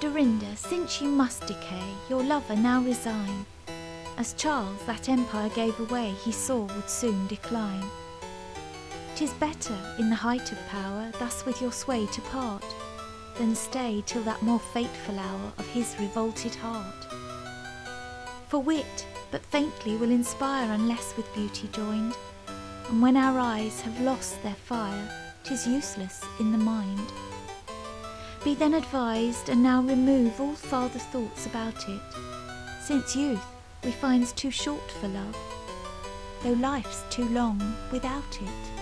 Dorinda, since you must decay, your lover now resign. As Charles that empire gave away, he saw would soon decline. 'Tis better, in the height of power, thus with your sway to part, than stay till that more fateful hour of his revolted heart. For wit but faintly will inspire unless with beauty joined, and when our eyes have lost their fire, 'tis useless in the mind. Be then advised, and now remove all farther thoughts about it, since youth we finds too short for love, though life's too long without it.